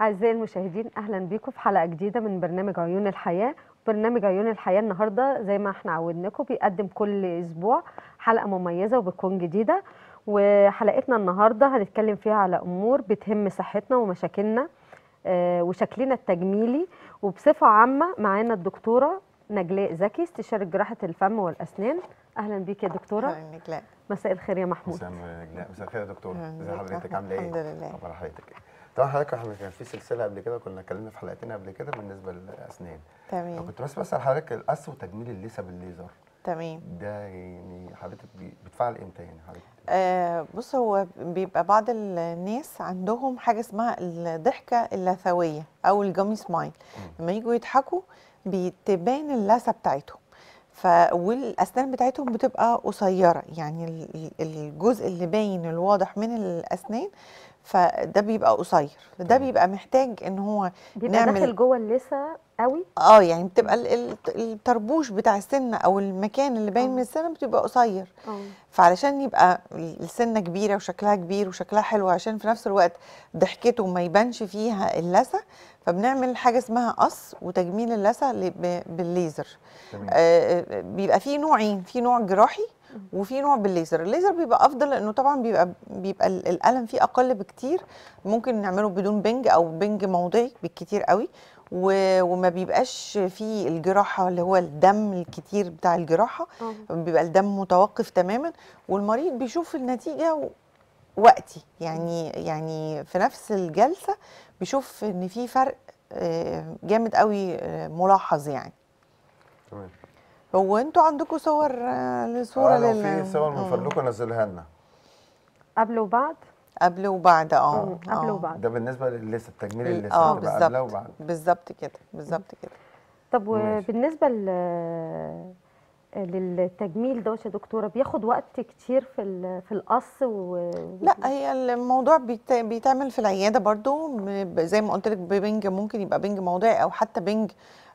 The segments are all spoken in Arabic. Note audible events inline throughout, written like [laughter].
أعزائي المشاهدين أهلا بيكم في حلقة جديدة من برنامج عيون الحياة. برنامج عيون الحياة النهاردة زي ما إحنا عودناكم بيقدم كل أسبوع حلقة مميزة وبتكون جديدة. وحلقتنا النهاردة هنتكلم فيها على أمور بتهم صحتنا ومشاكلنا آه، وشكلنا التجميلي. وبصفة عامة معانا الدكتورة نجلاء زكي استشارة جراحة الفم والأسنان. أهلا بيك يا دكتورة. أهلاً نجلاء. مساء الخير يا محمود. مساء نجلاء مساء الخير يا دكتور أهلاً ازي. حضرتك؟ عاملة إيه؟ الحمد لله. حضرتك؟ طبعا حضرتك إحنا كان في سلسلة قبل كده كنا اتكلمنا في حلقتين قبل كده بالنسبة للأسنان. تمام. فكنت بس بسال حضرتك القص وتجميل اللثه بالليزر. تمام. ده يعني حضرتك بتفعل إمتى يعني حضرتك؟ آه بص هو بيبقى بعض الناس عندهم حاجة اسمها الضحكة اللثوية أو الجامي سمايل لما يجوا يضحكوا بتبان اللثة بتاعتهم. ف والأسنان بتاعتهم بتبقى قصيرة. يعني ال- ال- الجزء اللي باين الواضح من الأسنان فده بيبقى قصير. فده تمام. بيبقى محتاج إن هو بيبقى نعمل- داخل جوه اللثة قوي؟ آه يعني بتبقى ال- ال- الطربوش بتاع السنة أو المكان اللي باين آه. من السنة بتبقى قصير. آه. فعلشان يبقى السنة كبيرة وشكلها كبير وشكلها حلو عشان في نفس الوقت ضحكته ما يبانش فيها اللثة فبنعمل حاجة اسمها قص وتجميل اللثة بالليزر. آه، آه، بيبقى فيه نوعين في نوع جراحي وفي نوع بالليزر. الليزر بيبقى أفضل لأنه طبعا بيبقى بيبقى ال- الألم فيه أقل بكتير. ممكن نعمله بدون بنج أو بنج موضعي بالكتير قوي. و- وما بيبقاش فيه الجراحة اللي هو الدم الكتير بتاع الجراحة. أه. بيبقى الدم متوقف تماما. والمريض بيشوف النتيجة و- وقتي. يعني يعني في نفس الجلسة بيشوف إن في فرق آه، جامد قوي آه، ملاحظ يعني. تمام. هو أنتوا عندكم صور آه، لصورة آه لو لل في صور من مم. فضلكم نزلها لنا. قبل وبعد؟ قبل وبعد آه قبل آه. وبعد. ده بالنسبة للثه تجميل اللثه آه قبلها بالظبط. وبعد. بالظبط كده بالظبط كده. طب ل- للتجميل دوت يا دكتورة بياخد وقت كتير في ال- في القص و... لا هي الموضوع بيت- بيتعمل في العيادة برضو زي ما قلت لك ببنج ممكن يبقى بنج موضعي أو حتى بنج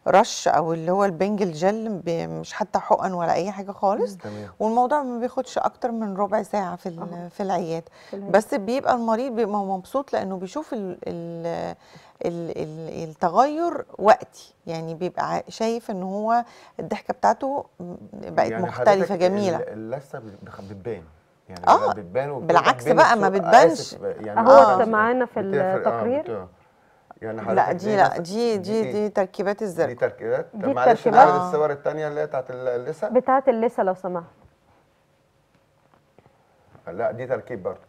رش أو اللي هو البنج الجل مش حتى حقن ولا أي حاجة خالص. تمام. والموضوع ما بياخدش أكتر من ربع ساعة في. في العيادة. بس بيبقى المريض بيبقى مبسوط لأنه بيشوف ال ال ال ال التغير وقتي. يعني بيبقى شايف إن هو الضحكة بتاعته بقت يعني مختلفة جميلة. ال- اللثة بت- بتبان. يعني آه، بتبان بالعكس بقى ما بتبانش. يعني أهو بتبان- معانا في آه، التقرير. يعني لا دي لا دي دي؟ دي تركيبات دي الزرق تركيبات طب دي معلش التركيبات. نعرض آه. الصور الثانية اللي هي بتاعت اللثة بتاعة اللثة لو سمحت لا دي تركيب برضه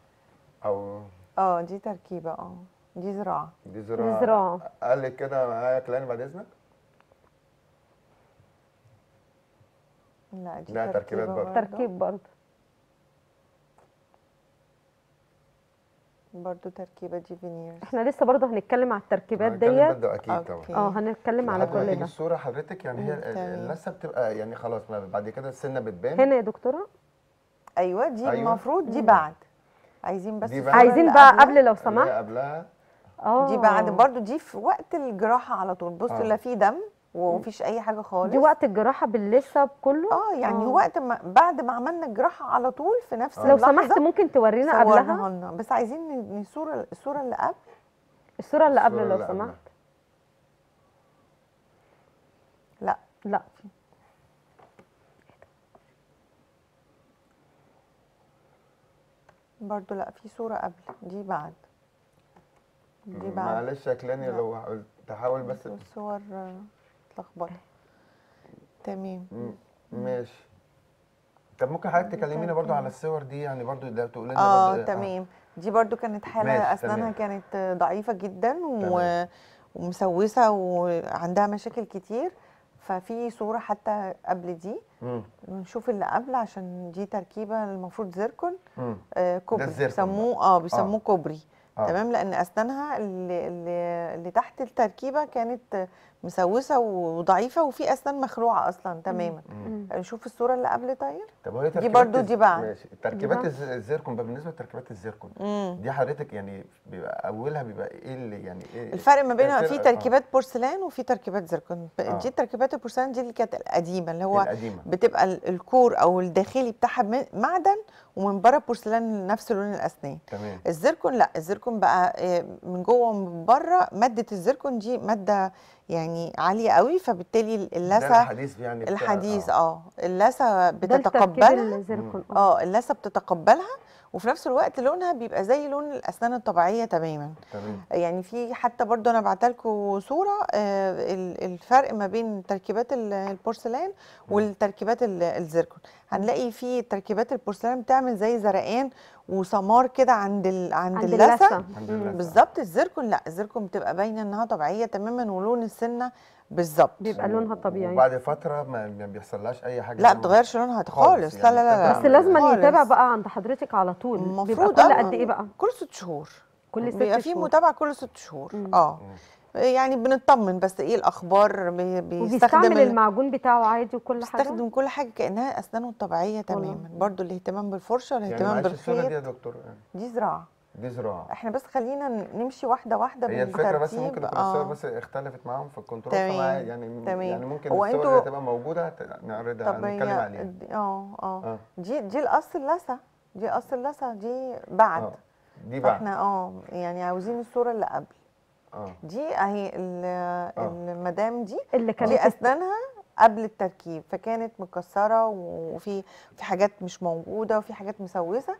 أو آه دي تركيبة آه دي زراعة دي زراعه دي زراعة. قال لك كده معايا كلاني بعد إذنك لا دي لا، تركيبات برضه. تركيب برضه برضه تركيبة دي veneers إحنا لسه برضه هنتكلم على التركيبات ديت برضه أكيد. طبعا آه هنتكلم على كل ده الصورة حضرتك يعني هي. اللثة بتبقى يعني خلاص ما بعد كده السنة بتبان هنا يا دكتورة أيوه دي أيوة. المفروض دي. بعد عايزين بس. عايزين بقى. قبل لو سمحت قبلها آه دي بعد برضو دي في وقت الجراحة على طول بص آه. لا في دم ومفيش أي حاجة خالص. دي وقت الجراحة باللثة كله آه يعني آه. وقت ما بعد ما عملنا الجراحة على طول في نفس. لو سمحت ممكن تورينا قبلها؟ لنا. بس عايزين ن- الصورة الصورة اللي قبل. الصورة اللي قبل لو. سمحت. لا. لا. برضو لا في صورة قبل. دي بعد. دي بعد. معلش يا كلاني لا. لو حاول- تحاول بس الصور آه، اتلخبطت. تمام. ماشي. طب ممكن حضرتك تكلمينا برضو على الصور دي؟ يعني برضو ده تقول لنا آه برضو تمام. دي برضو كانت حالة أسنانها. كانت ضعيفة جدا و... ومسوسة وعندها مشاكل كتير. ففي صورة حتى قبل دي. مم. نشوف اللي قبل عشان دي تركيبة المفروض زيركون. آه كوبري. بيسموه آه بيسموه آه. كوبري. آه. تمام. لأن أسنانها اللي, اللي, اللي تحت التركيبة كانت مسوسة وضعيفة وفي أسنان مخلوعة أصلا تماما. نشوف الصورة اللي قبل طيب طب وهي دي برضو الز- دي بعد. ماشي. تركيبات الزيركون بقى بالنسبة لتركيبات الزيركون دي حضرتك يعني بيبقى أولها بيبقى إيه اللي يعني إيه؟ الفرق ما بينها الفرق- في آه. تركيبات بورسلان وفي تركيبات زركون آه. دي تركيبات البورسلان دي اللي كانت القديمة اللي هو القديمة. بتبقى ال- core أو الداخلي بتاعها معدن ومن بره بورسلان نفس لون الأسنان. تمام. الزركون لا الزركون بقى آه، من جوه ومن بره مادة الزركون دي مادة يعني عالية قوي فبالتالي ده اللثة الحديث يعني الحديث آه. آه. اللثة ده بتتقبلها آه آه. اللثة بتتقبلها وفي نفس الوقت لونها بيبقى زي لون الأسنان الطبيعية تماما. تمام. يعني في حتى برضو أنا بعت لكم صورة آه، ال- الفرق ما بين تركيبات ال- البورسلان والتركيبات ال- الزيركون هنلاقي في تركيبات البورسلان بتعمل زي زرقان وسمار كده عند ال... عند, عند اللثة. بالظبط الزيركون لا الزيركون بتبقى باينة إنها طبيعية تماما ولون السنة بالظبط. بيبقى لونها طبيعي. وبعد فترة ما ما بيحصلهاش أي حاجة لا بتغيرش لونها خالص لا يعني. لا لا, بتبقى بس لازم. يتابع بقى عند حضرتك على طول. المفروض كل آه، قد إيه بقى؟ كل ست شهور. كل ست بيبقى في متابعة كل ست شهور. مم. آه. مم. يعني بنطمن بس إيه الأخبار؟ بي- بيستخدم المعجون بتاعه عادي وكل حاجة. بيستخدم كل حاجة كأنها أسنانه الطبيعية تماما. برضو الاهتمام بالفرشة يعني والاهتمام معلش الصورة دي يا بالخيط دكتور. دي زراعة. دي زراعة. إحنا بس خلينا نمشي واحدة واحدة هي الفكرة بس. ممكن تكون الصور آه. بس اختلفت معاهم في ال control تمام، فمعايا يعني تمام. يعني ممكن هو الصور انتوا- اللي هتبقى موجودة نعرضها نتكلم عليها. آه آه. آه. دي دي القص اللثه دي قص اللثه دي بعد. آه. دي بقى فاحنا آه يعني عاوزين الصورة اللي قبل. آه. دي أهي ال- المدام دي. اللي كانت دي أسنانها قبل التركيب فكانت مكسرة وفي في حاجات مش موجودة وفي حاجات مسوسة.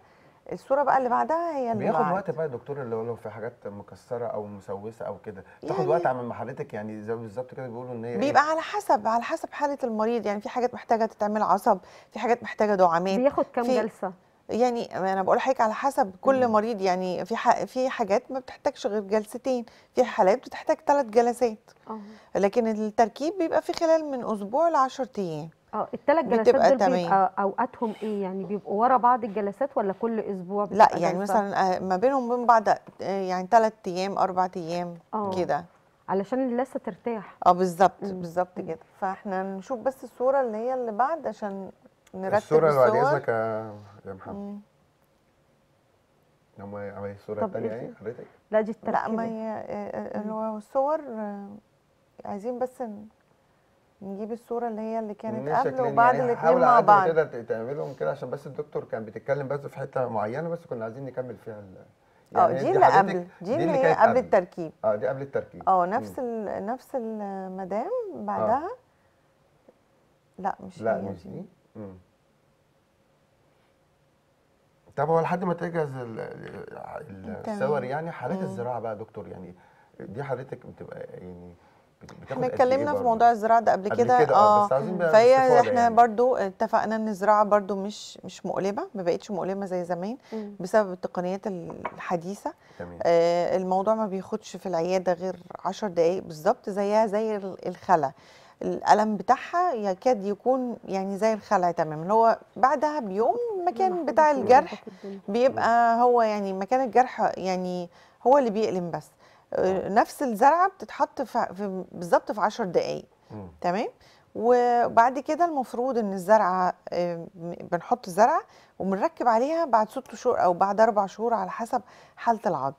الصورة بقى اللي بعدها هي اللي بياخد بعد. وقت بقى يا دكتور اللي هو لو في حاجات مكسرة أو مسوسة أو كده. تاخد يعني- وقت عمل ما حضرتك يعني زي بالظبط كده بيقولوا إن هي إيه؟ بيبقى على حسب على حسب حالة المريض. يعني في حاجات محتاجة تتعمل عصب في حاجات محتاجة دعامات بياخد كام جلسة؟ يعني أنا بقول لحضرتك على حسب كل مم. مريض. يعني في ح... في حاجات ما بتحتاجش غير جلستين في حالات بتحتاج ثلاث جلسات. آه. لكن التركيب بيبقى في خلال من أسبوع ل 10 أيام. آه الثلاث جلسات بتبقى دول تمام. بيبقى أوقاتهم إيه يعني بيبقوا ورا بعض الجلسات ولا كل أسبوع لا يعني جلسة؟ مثلا آه، ما بينهم وبين بعض آه، يعني ثلاث أيام أربع أيام آه كده علشان اللثه ترتاح آه بالظبط. بالظبط كده فإحنا نشوف بس الصورة اللي هي اللي بعد عشان نرتب الصورة اللي بعد. إذنك يا محمد. هم هي الصورة الثانية إيه حضرتك لا دي لا التركيبه ما هي آه، آه، اللي هو الصور آه، عايزين بس نجيب الصورة اللي هي اللي كانت قبل وبعد يعني الاتنين حاول مع بعض ت- تعملهم كده عشان بس الدكتور كان بيتكلم بس في حتة معينة بس كنا عايزين نكمل فيها ال- آه يعني دي اللي قبل دي اللي هي قبل التركيب آه دي قبل التركيب آه. نفس ال نفس المدام بعدها لا مش لا هي مش دي. طب هو لحد ما تجهز. الصور يعني حالات. الزراعة بقى يا دكتور يعني دي حضرتك بتبقى يعني إحنا اتكلمنا في؟ موضوع الزراعة ده قبل قبل كده آه بس عاوزين بقى فهي إحنا يعني. برضو اتفقنا إن الزراعة برضو مش مش مؤلمة ما بقتش مؤلمة زي زمان مم. بسبب التقنيات الحديثة تمام آه، الموضوع ما بياخدش في العيادة غير عشر دقايق بالظبط زيها زي ال- الخلع الألم بتاعها يكاد يكون يعني زي الخلع تماما اللي هو بعدها بيوم المكان بتاع الجرح. بيبقى هو يعني مكان الجرح يعني هو اللي بيألم بس آه، نفس الزرعة بتتحط في في- بالظبط في 10 دقايق مم. تمام وبعد كده المفروض إن الزرعة آه، بنحط الزرعه وبنركب عليها بعد ست شهور أو بعد أربع شهور على حسب حالة العظم.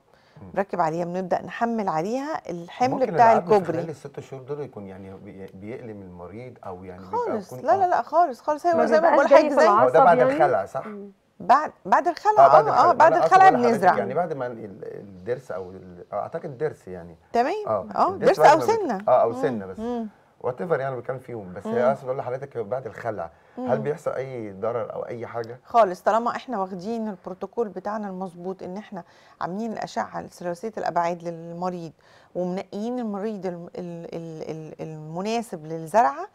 بنركب عليها بنبدأ نحمل عليها الحمل ممكن بتاع العظم في خلال الكوبري الست شهور دول يكون يعني بي- بيألم المريض أو يعني خالص لا لا آه. لا خالص خالص ما هو زي ما بقول حضرتك في زي هو ده بعد يعني؟ الخلع صح؟ مم. بعد بعد الخلع آه بعد الخلع آه بعد الخلع بنزرع. يعني بعد ما ال- الضرس أو ال- آه، أعتقد الضرس يعني. تمام. آه آه ضرس بعد أو سنة. آه أو. سنة بس. whatever يعني بتكلم فيهم. بس. هي اقصد أقول لحضرتك بعد الخلع. هل. بيحصل أي ضرر أو أي حاجة؟ خالص طالما إحنا واخدين البروتوكول بتاعنا المظبوط إن إحنا عاملين الأشعة ثلاثية الأبعاد للمريض ومنقيين المريض الم- ال- ال- ال- المناسب للزرعة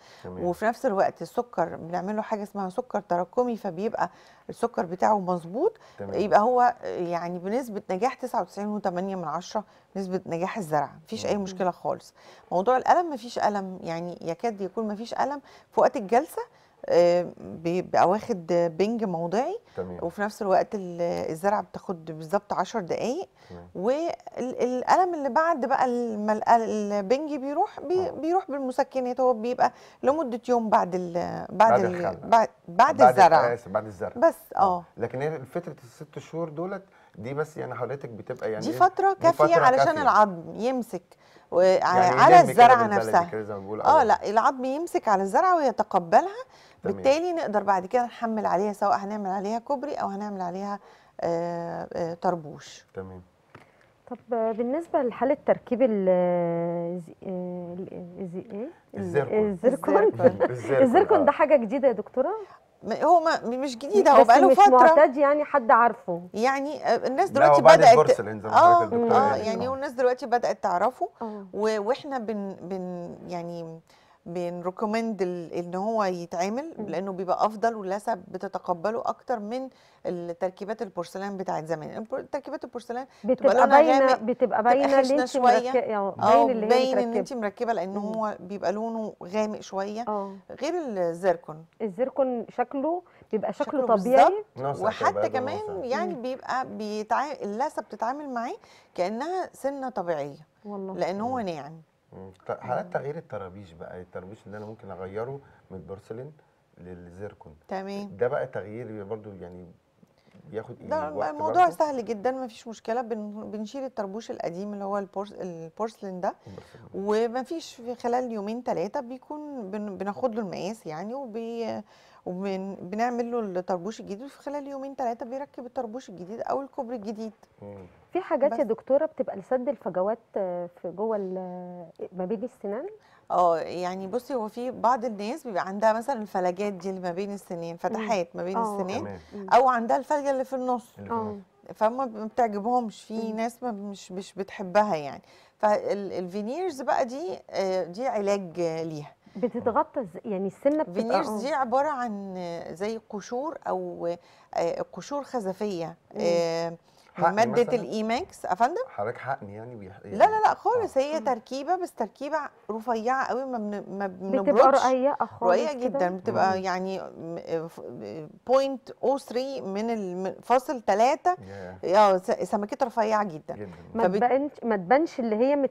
وفي نفس الوقت السكر بنعمل له حاجة اسمها سكر تراكمي فبيبقى السكر بتاعه مظبوط يبقى هو يعني بنسبة نجاح 99.8 من عشرة نسبة نجاح الزرع مفيش أي. مشكلة خالص موضوع الألم مفيش ألم يعني يكاد يكون مفيش ألم في وقت الجلسة بيبقى واخد بنج موضعي. تمام. وفي نفس الوقت ال- الزرعه بتاخد بالظبط 10 دقائق تمام. والالم اللي بعد بقى البنج بيروح بي آه. بيروح بالمسكنات. هو بيبقى لمدة يوم بعد ال بعد بعد ال. بعد, بعد الزرع. بعد الزرع. بس آه. لكن هي فتره الست شهور دولت دي بس يعني حضرتك بتبقى يعني دي إيه؟ فترة دي كافية فترة علشان كافية. العظم يمسك يعني على الزرعة نفسها آه. لا العظم يمسك على الزرعة ويتقبلها تمام. بالتالي نقدر بعد كده نحمل عليها سواء هنعمل عليها كوبري أو هنعمل عليها آه، آه، طربوش طب تمام آه، بالنسبة لحالة تركيب ال الز- ال- الز- ال- الزيركون. الزيركون [laughs] الزيركون. الزيركون آه. ده حاجة جديدة يا دكتورة هو ما مش جديد هو بقاله مش فترة معتاد يعني حد عارفه يعني آه، الناس دلوقتي بدأت آه آه. يعني آه. والناس دلوقتي بدأت تعرفه و- وإحنا بن بن يعني بن recommend إن هو يتعمل. لأنه بيبقى أفضل واللثه بتتقبله أكتر من التركيبات البورسلان بتاعت زمان تركيبات البورسلان بتبقى باينه بتبقى باينة اللي انت. مركبه باين اللي هي باين إن انت مركبة لأن. هو بيبقى لونه غامق شوية آه غير الزيركون الزيركون شكله بيبقى شكله, شكله طبيعي وحتى كمان. يعني مم. بيبقى بيتع... اللثة بتتعامل معاه كأنها سنة طبيعية والله لأن هو. ناعم حالات تغيير الطرابيش بقى الطرابيش اللي أنا ممكن أغيره من البورسلين للزيركون تمام ده بقى تغيير برضو يعني بياخد إيه ده وقت الموضوع برضو؟ سهل جدا ما فيش مشكلة بن... بنشيل الطربوش القديم اللي هو البورس... البورسلين ده. وما فيش في خلال يومين ثلاثة بيكون بن... بناخد له المقاس يعني وبي... وبنعمل له الطربوش الجديد وفي خلال يومين ثلاثة بيركب الطربوش الجديد أو الكوبري الجديد. في حاجات يا. دكتورة بتبقى لسد الفجوات آه، في جوه ال- ما بين السنان آه يعني بصي هو في بعض الناس بيبقى عندها مثلا الفلجات دي اللي ما بين السنين فتحات ما بين آه. السنين أو عندها الفلجه اللي في النص آه. فما ما بتعجبهمش في. ناس ما مش مش بتحبها يعني فال veneers بقى دي آه، دي علاج آه، ليها بتتغطى يعني السنة بتبقى veneers آه. دي عبارة عن آه، زي قشور أو آه، قشور خزفية مم. من حقن ماده؟ ال E.max أفندم؟ حضرتك حقن يعني بيح... لا لا لا خالص. آه. هي تركيبة بس تركيبة رفيعة قوي ما بن- ما بتبقى بنبردش رقيقة خالص رقيقة كده. جدا. بتبقى مم. يعني point أو 3 من فاصل 3 يا آه س- سمكتها رفيعة جدا. جدا. ما تبانش ما تبانش اللي هي مت...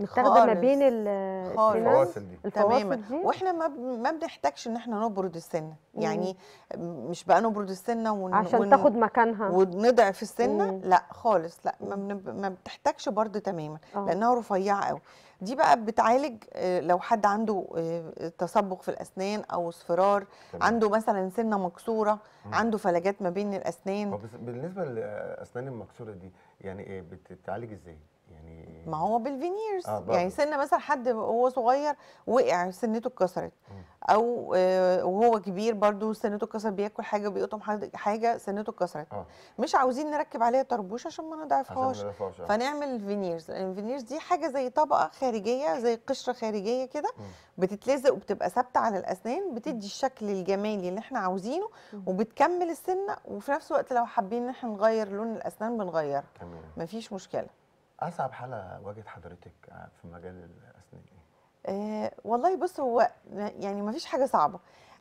متاخدة ما بين الفواصل دي. تماما. الفواصل دي؟ وإحنا ما ب- ما بنحتاجش إن إحنا نبرد السنة. يعني مش بقى نبرد السنة ون عشان ون تاخد مكانها. ونضعف السنة. مم. لا خالص لا ما, بتحتاجش برد تماما آه. لأنها رفيعة قوي دي بقى بتعالج آه، لو حد عنده آه، تصبغ في الأسنان أو اصفرار. عنده مثلا سنة مكسورة مم. عنده فلجات ما بين الأسنان بس بالنسبة للأسنان المكسورة دي يعني إيه بتتعالج إزاي؟ يعني ما هو بالفينيرز. آه، يعني. سنه مثلا حد وهو صغير وقع سنته اتكسرت. أو آه، وهو كبير برضو سنته اتكسرت بياكل حاجة بيقطم حاجة- حاجة سنته اتكسرت. آه. مش عاوزين نركب عليها طربوش عشان ما نضعفهاش. آه. فنعمل veneers. ال veneers دي حاجة زي طبقة خارجية زي قشرة خارجية كده. بتتلزق وبتبقى ثابتة على الأسنان بتدي الشكل الجمالي اللي إحنا عاوزينه. وبتكمل السنة. وفي نفس الوقت لو حابين إن إحنا نغير لون الأسنان بنغيرها. تمام. مفيش مشكلة. أصعب حالة واجهت حضرتك في مجال الأسنان إيه؟ آه والله بص هو يعني مفيش حاجة صعبة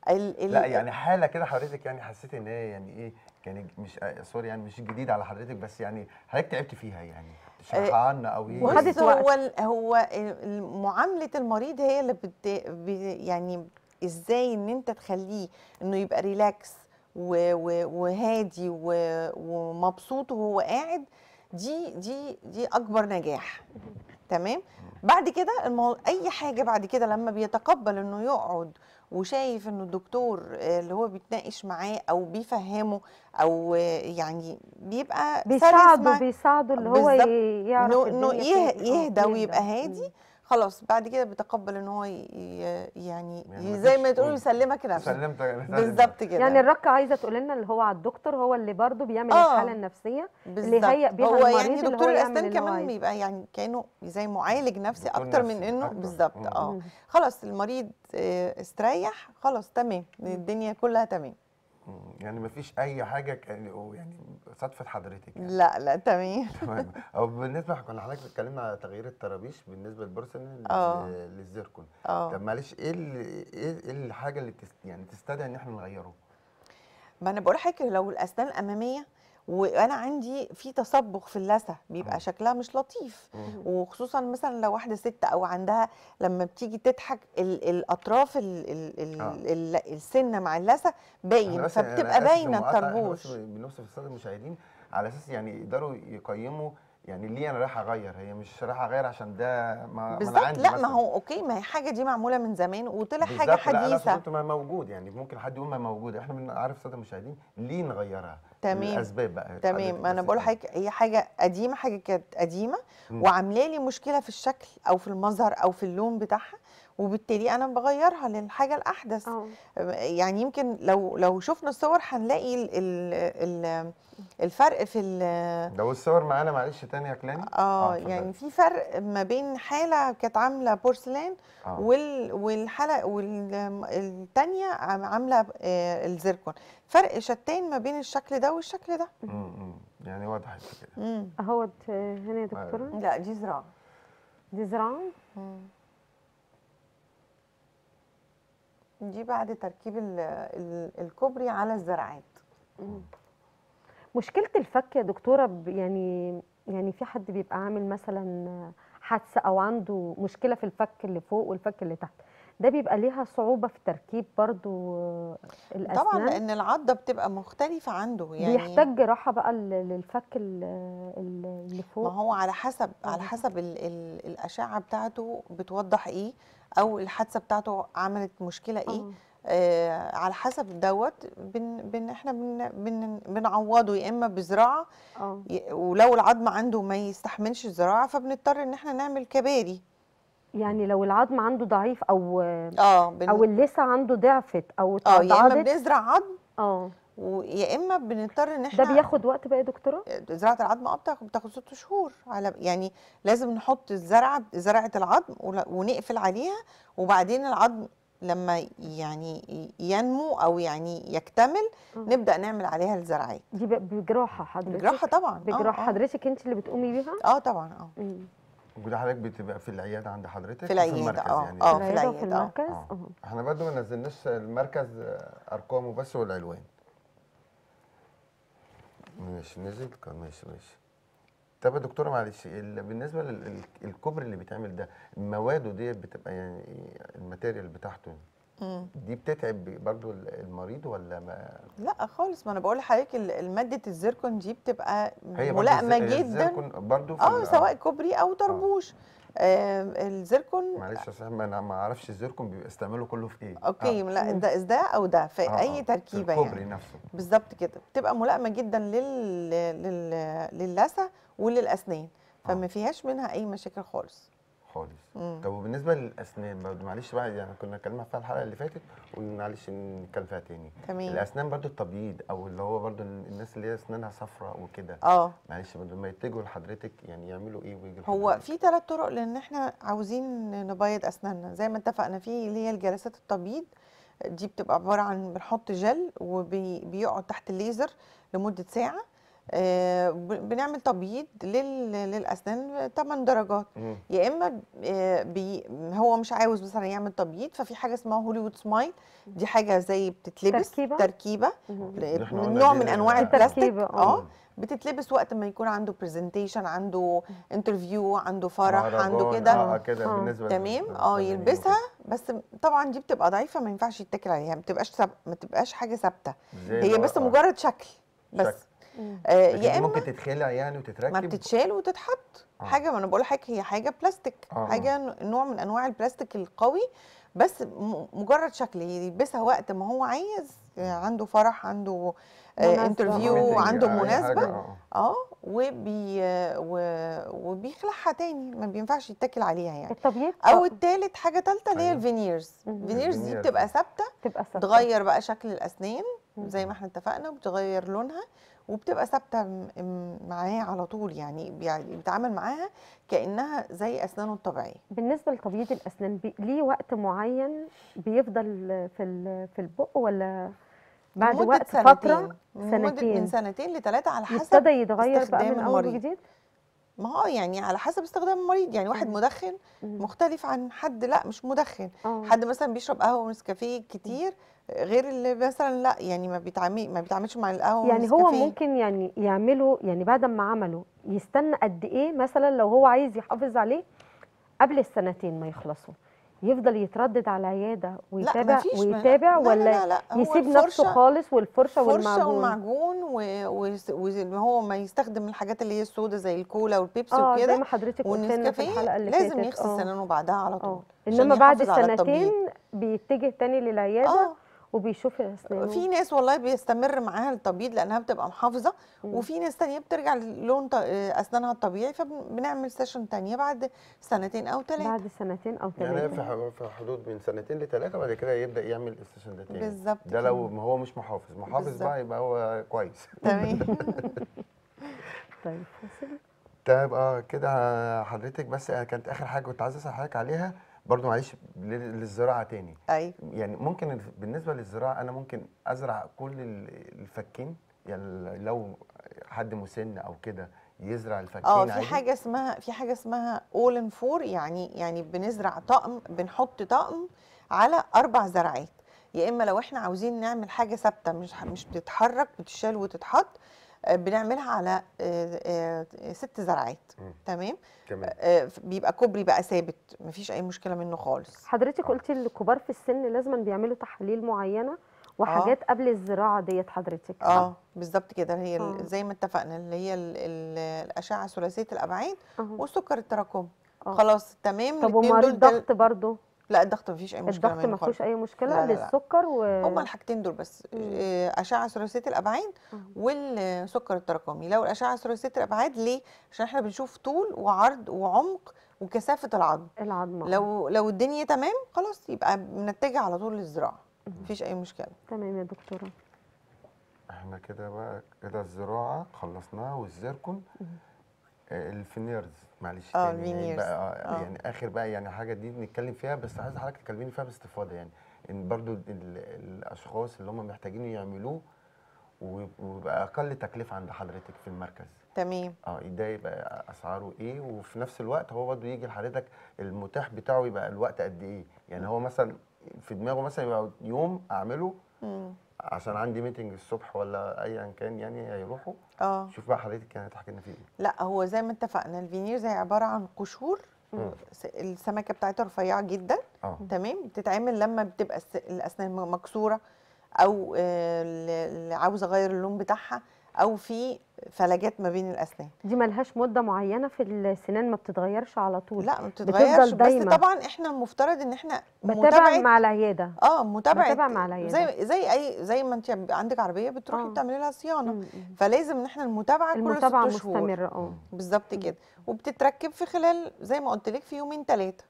ال ال لا يعني حالة كده حضرتك يعني حسيت إن هي يعني إيه كان مش آه، sorry يعني مش جديد على حضرتك بس يعني حضرتك تعبت فيها يعني تشرحها لنا أو إيه وخدت. هو هو معاملة المريض هي اللي بت يعني إزاي إن أنت تخليه إنه يبقى relax وهادي ومبسوط وهو قاعد دي دي دي أكبر نجاح تمام بعد كده المو... أي حاجة بعد كده لما بيتقبل إنه يقعد وشايف إنه الدكتور اللي هو بيتناقش معاه أو بيفهمه أو يعني بيبقى بيساعده. بيساعده اللي هو يعرف إنه إنه الدنيا يه- فين. آه، يهدى ويبقى هادي. خلاص بعد كده بيتقبل إن هو يعني يعني زي ما تقول. يسلمك نفسه سلمت بالظبط كده يعني الركه عايزة تقول لنا اللي هو على الدكتور هو اللي برضه بيعمل آه. الحالة النفسية بالظبط. يهيئ بيها هو المريض يعني اللي هو دكتور الأسنان اللي كمان. بيبقى يعني كأنه زي معالج نفسي أكتر نفسي من انه. بالظبط. آه. خلاص المريض آه، استريح خلاص تمام الدنيا كلها تمام. يعني ما فيش أي حاجة كان يعني صدفه حضرتك يعني. لا لا تمام. [laughs] تمام. أو بالنسبة كنا حضرتك اتكلمنا على تغيير الطرابيش بالنسبة للبورسلين آه. لل- للزيركون. آه. طب معلش إيه ال- إيه إيه الحاجة اللي تست يعني تستدعي إن إحنا نغيره؟ ما أنا بقول حضرتك لو الأسنان الأمامية وأنا عندي في تصبغ في اللثة. بيبقى شكلها مش لطيف. وخصوصا مثلا لو واحدة ست أو عندها لما بتيجي تضحك ال- الأطراف ال ال ال آه. ال السنة مع اللثة باين أنا فبتبقى باينة الطربوش بنوصف الساده المشاهدين على أساس يعني يقدروا يقيموا يعني ليه أنا رايح أغير هي مش رايح أغير عشان ده ما ما بالظبط عندي لا ما مثلاً. هو أوكي ما هي حاجة دي معمولة من زمان وطلع حاجة بالظبط، حديثة قلت ما موجود يعني ممكن حد يقول ما موجود إحنا بنعرف الساده المشاهدين ليه نغيرها تمام. الأسباب بقى تمام ما أنا بقول. حضرتك هي حاجة قديمة حاجة كانت قديمة. وعاملة لي مشكلة في الشكل أو في المظهر أو في اللون بتاعها وبالتالي أنا بغيرها للحاجة الأحدث. آه. يعني يمكن لو لو شفنا الصور هنلاقي ال ال ال الفرق في ال- لو الصور معانا معلش تاني يا كلاني. آه اتفضلي. يعني في فرق ما بين حالة كانت عاملة بورسلان آه. وال والحاله والثانيه عاملة آه، الزيركون فرق شتان ما بين الشكل ده والشكل ده. مم، مم. يعني وضحت كده. أهوت هنا يا دكتورة. لا دي زراعه دي زراعه مم. دي بعد تركيب ال- ال- الكوبري على الزرعات. مشكلة الفك يا دكتورة يعني يعني في حد بيبقى عامل مثلا حادثة أو عنده مشكلة في الفك اللي فوق والفك اللي تحت ده بيبقى ليها صعوبة في تركيب برضو الأسنان؟ طبعا لأن العضة بتبقى مختلفة عنده يعني بيحتاج جراحه بقى للفك ال- ال- اللي ما فوق؟ هو على حسب على. حسب ال ال الأشعة بتاعته بتوضح إيه. أو الحادثة بتاعته عملت مشكلة إيه آه. آه على حسب دوت بن بن إحنا بن بن بنعوضه يا إما بزراعة ي- ولو العظم عنده ما يستحملش الزراعة فبنضطر إن إحنا نعمل كباري. يعني لو العظم عنده ضعيف أو آه بن أو اللثة عنده ضعفت أو آه يا إما بنزرع عظم أه. ويا إما بنضطر إن إحنا ده بياخد وقت بقى يا دكتورة زراعة العظم آه بتاخد بتاخد ست شهور على يعني لازم نحط الزرعه زرعة العظم ونقفل عليها وبعدين العظم لما يعني ينمو أو يعني يكتمل آه. نبدأ نعمل عليها الزرعات دي بجراحة حضرتك بجراحة طبعا آه، بجراحة آه. حضرتك أنت اللي بتقومي بيها آه طبعا آه. وده حضرتك بتبقى في العيادة عند حضرتك في المركز آه، يعني آه. في في العيادة وفي العيادة، آه. المركز آه. آه إحنا برضو ما نزلناش المركز أرقامه بس والعنوان ماشي نزل كان ماشي ماشي. طب يا دكتوره معلش ال- بالنسبة للكوبري اللي بيتعمل ده مواده دي بتبقى يعني ال material بتاعته مم. دي بتتعب برضو المريض ولا ما؟ لا خالص ما أنا بقول لحضرتك المادة الزيركون دي بتبقى ملائمة جدا. برضو في آه. سواء كوبري أو طربوش. آه. الزيركون معلش يا صاحبي أنا ما أعرفش الزيركون بيبقى استعمله كله في إيه okay آه. لا. ده ده أو ده في آه، أي آه، تركيبة الكوبري يعني نفسه بالظبط كده بتبقى ملائمة جدا لل لل للثه وللأسنان فما آه. فيهاش منها أي مشاكل خالص خالص. مم. طب وبالنسبة للأسنان برضه معلش بقى يعني كنا اتكلمنا فيها الحلقة اللي فاتت ومعلش نتكلم فيها تاني. تمام. الأسنان برضه التبييض أو اللي هو برضه الناس اللي هي أسنانها صفراء وكده. آه. معلش برضه لما يتجهوا لحضرتك يعني يعملوا إيه ويجوا هو؟ في ثلاث طرق لأن إحنا عاوزين نبيض أسناننا. زي ما اتفقنا في اللي هي الجلسات التبييض دي بتبقى عبارة عن بنحط جل وبيقعد تحت الليزر لمدة ساعة بنعمل تبييض لل- للأسنان 8 درجات. يا إما آه، بي هو مش عاوز مثلا يعمل تبييض ففي حاجة اسمها Hollywood smile دي حاجة زي بتتلبس تركيبة؟ تركيبة قلنا نوع من أنواع دي البلاستيك تركيبة، آه. آه بتتلبس وقت ما يكون عنده presentation عنده interview عنده فرح عنده كده آه كده آه. بالنسبة تمام آه يلبسها. بس طبعا دي بتبقى ضعيفة ما ينفعش يتكل عليها ما بتبقاش سب... ما تبقاش حاجة ثابتة هي بس آه. مجرد شكل بس شكل. آه يا اما ممكن تتخلع يعني وتتركب ما بتتشال وتتحط آه. حاجة ما أنا بقول لحضرتك هي حاجة بلاستيك آه. حاجة ن- نوع من أنواع البلاستيك القوي بس مجرد شكل يلبسها وقت ما هو عايز آه، عنده فرح عنده مناسبة. interview عنده مناسبة آه. آه وبي و... وبيخلعها تاني ما بينفعش يتكل عليها يعني التبييض أو آه، التالت حاجة تالتة اللي هي. ال veneers مم. ال veneers دي بتبقى. ثابتة تبقى ثابتة. تغير بقى شكل الأسنان. زي ما إحنا اتفقنا بتغير لونها وبتبقى ثابتة معاه على طول يعني بيع- بيتعامل معاها كأنها زي أسنانه الطبيعية بالنسبة لتبييض الأسنان. ليه وقت معين بيفضل في. في البق ولا بعد وقت سنتين. فتره مدة من سنتين سنتين لثلاثة على حسب يبتدى يتغير بقى من أول. وجديد ما هو يعني على حسب استخدام المريض يعني واحد. مدخن. مختلف عن حد لا مش مدخن آه حد مثلا بيشرب قهوة ونسكافيه كتير غير اللي مثلا لا يعني ما بيتعامل ما بيتعاملش مع القهوة يعني هو. ممكن يعني يعمله يعني بعد ما عمله يستنى قد إيه مثلا لو هو عايز يحافظ عليه قبل السنتين ما يخلصوا يفضل يتردد على العيادة ويتابع ما- ويتابع لا لا ولا لا لا هو يسيب نفسه خالص والفرشة فرشة والمعجون؟ والمعجون وان هو ما يستخدم الحاجات اللي هي السوداء زي الكولا والبيبسي آه زي وكده ما حضرتك قلت في الحلقة اللي لازم فاتت. يغسل آه. سنانه بعدها على طول عشان إنما بعد. سنتين بيتجه تاني للعيادة. آه. وبيشوف أسنانه في ناس والله بيستمر معاها التبييض لأنها بتبقى محافظة مم. وفي ناس تانية بترجع للون أسنانها الطبيعي فبنعمل session تانية بعد سنتين أو ثلاثة بعد سنتين أو يعني ثلاثة في ح- في حدود من سنتين لثلاثه بعد كده يبدأ يعمل السيشن ده تاني بالظبط ده. لو ما هو مش محافظ محافظ. بقى يبقى هو كويس تمام [laughs] طيب. طيب آه كده حضرتك بس كانت آخر حاجة كنت عايز أسأل حضرتك عليها برضو معلش لل- للزراعة تاني. أيوه. يعني ممكن بالنسبة للزراعة أنا ممكن أزرع كل ال- الفكين. يعني لو حد مسن أو كده يزرع الفكين آه في عادي؟ حاجة اسمها في حاجة اسمها اول ان فور يعني يعني بنزرع طقم بنحط طقم على أربع زرعات. يا إما لو إحنا عاوزين نعمل حاجة ثابتة مش مش بتتحرك بتشال وتتحط بنعملها على آه، آه، ست زرعات. تمام تمام آه، بيبقى كوبري بقى ثابت مفيش أي مشكلة منه خالص حضرتك قلتي الكبار في السن لازم بيعملوا تحاليل معينة وحاجات قبل الزراعة ديت حضرتك؟ آه بالظبط كده هي آه. زي ما اتفقنا اللي هي ال- ال- الأشعة ثلاثية الأبعاد أهو. والسكر التراكمي آه. خلاص تمام طب ومريض ضغط برضو لا الضغط مفيش أي مشكلة الضغط ما فيهوش أي مشكلة لا، لا، لا. للسكر و هما الحاجتين دول بس. مم. آه، أشعة ثلاثيه الأبعاد آه. والسكر التراكمي. لو الأشعة ثلاثيه الأبعاد ليه؟ عشان إحنا بنشوف طول وعرض وعمق وكثافة العظم. العظمه لو لو الدنيا تمام خلاص يبقى بنتجه على طول للزراعة. مفيش أي مشكلة. تمام يا دكتورة. إحنا كده بقى كده الزراعة خلصناها والزيركون آه، ال veneers معلش آه، تاني يعني ال veneers. بقى آه، آه. يعني آخر بقى يعني حاجة دي نتكلم فيها بس عايز حضرتك تكلميني فيها باستفاضة يعني إن برضو ال- الأشخاص اللي هم محتاجين يعملوه ويبقى أقل تكلفة عند حضرتك في المركز تمام آه ده يبقى أسعاره إيه وفي نفس الوقت هو برضه يجي لحضرتك المتاح بتاعه يبقى الوقت قد إيه يعني هو مثلا في دماغه مثلا يبقى يوم أعمله مم. عشان عندي meeting الصبح ولا ايا كان يعني هيروحوا. آه. شوف بقى حضرتك كانت هتحكي لنا فيه إيه. لا هو زي ما اتفقنا ال veneers هي عبارة عن قشور. مم. السمك بتاعتها رفيعة جدا. آه. تمام؟ بتتعمل لما بتبقى الأسنان مكسورة أو آه، ال- اللي عاوزه اغير اللون بتاعها. أو في فلجات ما بين الأسنان دي ملهاش مدة معينة في السنان ما بتتغيرش على طول لا ما بتتغيرش بس دايما. طبعا إحنا المفترض إن إحنا متابعة- مع العيادة آه متابعة بتابع مع العيادة. زي زي أي زي ما أنت عندك عربية بتروحي آه. بتعملي لها صيانة مم. فلازم إن إحنا المتابعة كل المتابعة ست شهور مستمرة آه بالظبط. كده وبتتركب في خلال زي ما قلت لك في يومين ثلاثة.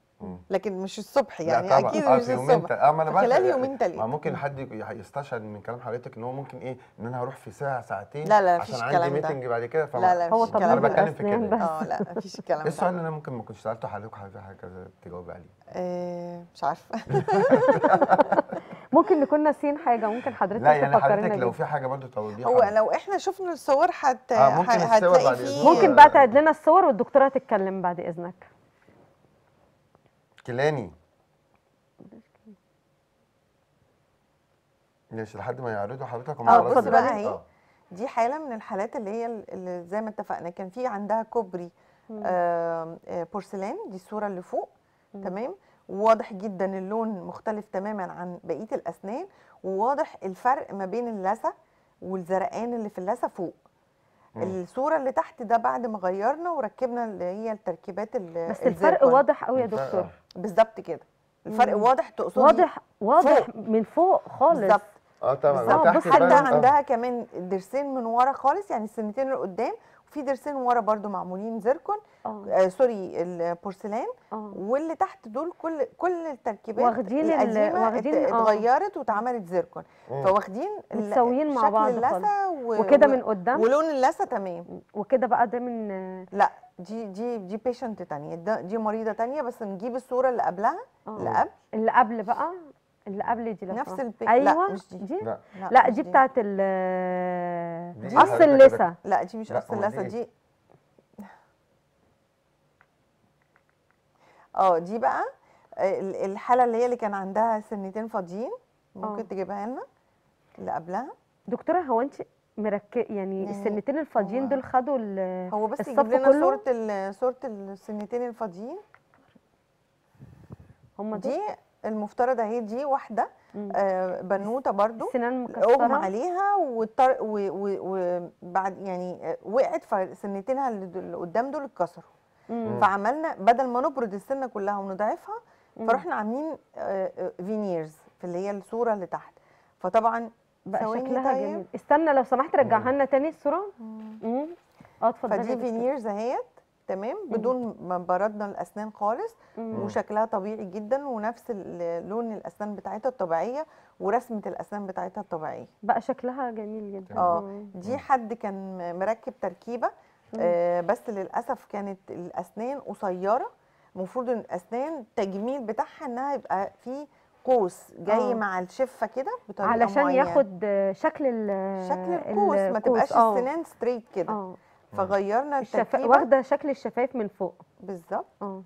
لكن مش الصبح لا يعني طبعا. أكيد آه مش في يومين الصبح. آه ما أنا خلال يومين ما ثلاثة ممكن حد ي- يستشعر من كلام حضرتك إن هو ممكن إيه؟ إن أنا هروح في ساعة ساعتين لا، لا، عشان مفيش عندي الكلام ده. ميتنج بعد كده فما لا لا هو طبيب أنا بتكلم في كده. آه لا مفيش [laughs] الكلام إيه ده. السؤال اللي أنا ممكن ما كنتش سألته حضرتك حاجة حاجة تجاوبي عليه؟ آه مش عارفة. [laughs] ممكن نكون ناسيين حاجة ممكن حضرتك لا يعني حضرتك لو. في حاجة برضو توضيح هو لو إحنا شفنا الصور هت... آه، ممكن هتلاقي فيه. ممكن بقى تعد لنا الصور والدكتورة تتكلم بعد إذنك. كيلاني ماشي لحد ما يعرضوا حضرتك اتفضلي. دلوقتي؟ بقى اهي. آه. دي حاله من الحالات اللي هي ال- اللي زي ما اتفقنا كان في عندها كوبري آه بورسلان دي الصورة اللي فوق مم. تمام وواضح جدا اللون مختلف تماما عن بقية الأسنان وواضح الفرق ما بين اللثة والزرقان اللي في اللثة فوق. الصورة اللي تحت ده بعد ما غيرنا وركبنا اللي هي التركيبات ال- بس الفرق. واضح قوي يا دكتور آه. بالظبط كده الفرق مم. واضح تقصدي واضح واضح من فوق خالص بالظبط آه طبعا حتى آه. عندها كمان درسين من ورا خالص يعني السنتين اللي قدام وفي درسين ورا برضو معمولين زيركون آه. آه سوري البورسلان آه. واللي تحت دول كل كل التركيبات واخدين ال- القديمة واخدين- آه. اتغيرت واتعملت زيركون مم. فواخدين متساويين مع شكل بعض اللثة و- وكده من قدام؟ ولون اللثة تمام. وكده بقى ده من لا دي دي دي بيشنت تانية. ده- دي مريضة تانية بس نجيب الصورة اللي قبلها اللي آه قبل. اللي قبل بقى؟ اللي قبل دي لو نفس. البيك أيوه لا مش دي. دي؟ لا. لا دي بتاعت ال دي قص اللثه. لا دي مش قص اللثه دي إيه؟ دي آه دي بقى ال- الحالة اللي هي اللي كان عندها سنتين فاضيين ممكن آه. تجيبها لنا؟ اللي قبلها؟ دكتورة هو أنت مركز؟ يعني يعني السنتين الفاضيين دول خدوا ال- هو بس يجيب لنا كله؟ صورة ال- صورة السنتين الفاضيين. هم دي المفترض اهي دي واحدة. آه، بنوتة برضو السنان أغمى مكسرة عليها والطر... و... و... وبعد يعني آه، وقعت فسنتينها اللي قدام دول اتكسروا. فعملنا بدل ما نبرد السنة كلها ونضعفها. فرحنا عاملين veneers في اللي هي الصورة اللي تحت فطبعا بقى شكلها طيب. جميل استنى لو سمحت رجعها لنا تاني الصورة. آه اتفضلي فدي. veneers أهيت تمام بدون ما بردنا الأسنان خالص مم. وشكلها طبيعي جدا ونفس لون الأسنان بتاعتها الطبيعية ورسمة الأسنان بتاعتها الطبيعية بقى شكلها جميل جدا آه. دي حد كان مركب تركيبة آه بس للأسف كانت الأسنان قصيرة المفروض إن الأسنان التجميل بتاعها إنها يبقى في قوس جاي آه. مع الشفة كده بطريقة علشان معينة. ياخد آه، شكل ال شكل القوس ما تبقاش آه. السنان straight كده آه فغيرنا الشفا... التركيبة. واخدة شكل الشفايف من فوق. بالظبط. آه.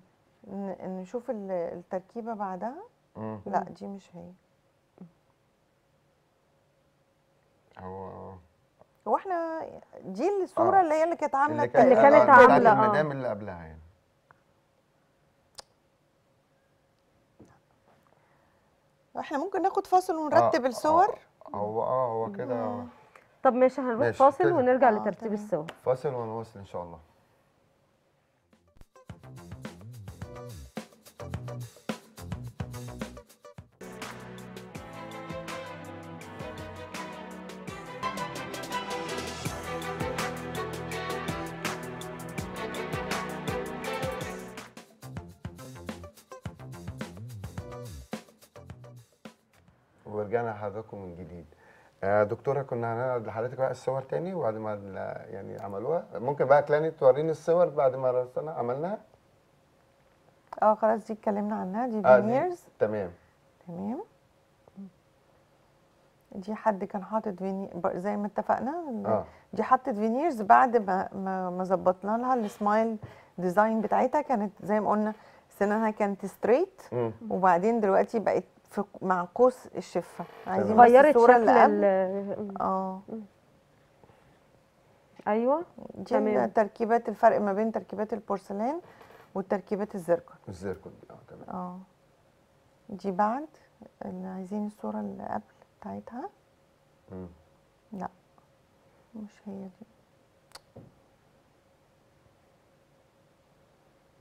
ن- نشوف ال- التركيبة بعدها. مم. لا دي مش هي. هو هو إحنا دي الصورة آه. اللي هي اللي كانت عاملة اللي, اللي كانت آه، عاملة، آه. المدام اللي قبلها يعني. إحنا ممكن ناخد فاصل ونرتب آه، الصور؟ آه، هو آه هو كده. طب ماشي هنروح ماشي، فاصل. ونرجع آه، لترتيب. الصور فاصل ونواصل إن شاء الله ورجعنا لحضراتكم من جديد دكتورة كنا هنعرض لحضرتك بقى الصور تاني وبعد ما يعني عملوها. ممكن بقى كلاني توريني الصور بعد ما رسنا عملناها؟ آه خلاص دي اتكلمنا عنها دي آه، veneers تمام. تمام. دي حد كان حاطط فيني زي ما اتفقنا آه. دي حطت veneers بعد ما ما, ما ظبطنا لها ال smile design بتاعتها. كانت زي ما قلنا سنانها كانت ستريت. وبعدين دلوقتي بقت في مع قوس الشفة. عايزين غيرت الصورة شكل اللي قبل ال آه. أيوه دي تمام. التركيبات الفرق ما بين تركيبات البورسلان والتركيبات الزركون الزركون دي آه تمام. آه. دي بعد اللي عايزين الصورة اللي قبل بتاعتها. مم. لا مش هي دي.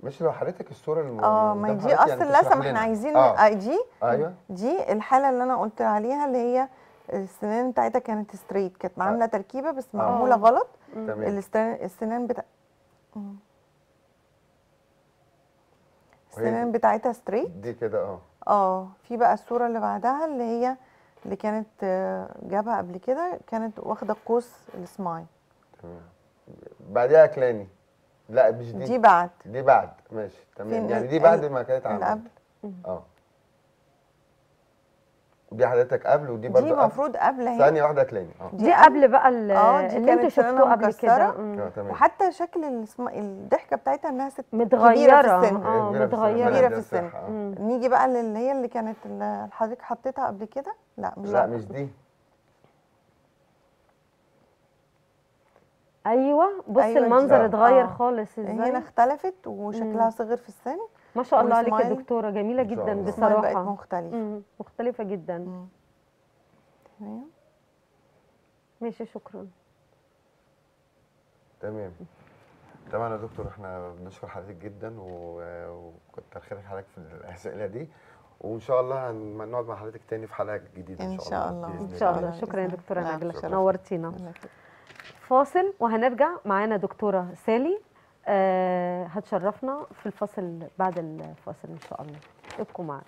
مش لو حضرتك الصورة الم... آه اللي ما دي حضرتك أصل يعني للأسف تشرح إحنا. عايزين آه. آه. دي أيوه. دي الحالة اللي أنا قلت عليها اللي هي السنان بتاعتها كانت ستريت كانت عاملة تركيبة بس معمولة آه. غلط تمام. السنان بتاع السنان بتاعتها ستريت دي كده آه. آه في بقى الصورة اللي بعدها اللي هي اللي كانت آه، جابها قبل كده كانت واخدة قوس السمايل. تمام. بعديها كلاني لا مش دي. دي بعد. دي بعد. ماشي تمام. يعني دي بعد ما كانت اللي عملت. قبل. آه. ودي حضرتك قبل ودي دي برضه قبل. المفروض قبل اهي ثانية واحدة كلاني آه. دي قبل بقى دي اللي أنتوا شفتوه قبل. كده. آه تمام. وحتى شكل. الضحكة بتاعتها إنها ست متغيره في السن. آه كبيرة في السن. متغيرة. كبيرة دي في السن. آه. نيجي بقى اللي هي اللي كانت اللي حضرتك حطيتها قبل كده؟ لا مش لا دي. مش دي. أيوه بص أيوة. المنظر. اتغير آه. خالص هنا إزاي اختلفت وشكلها صغر في السن ما شاء الله عليك يا. دكتورة جميلة إن شاء جدا. السمايل بقت بصراحة مختلفة مم. مختلفة جدا. تمام ماشي شكرا تمام طبعا يا دكتور إحنا بنشكر حضرتك جدا وكتر خيرك حضرتك في الأسئلة دي وإن شاء الله هنقعد مع حضرتك تاني في حلقة جديدة إن إن شاء شاء الله إن شاء الله الله. شكرا يا دكتورة نجله. نورتينا. فاصل وهنرجع معانا دكتورة سالي. آه هتشرفنا في الفاصل بعد الفاصل إن شاء الله. ابقوا معانا.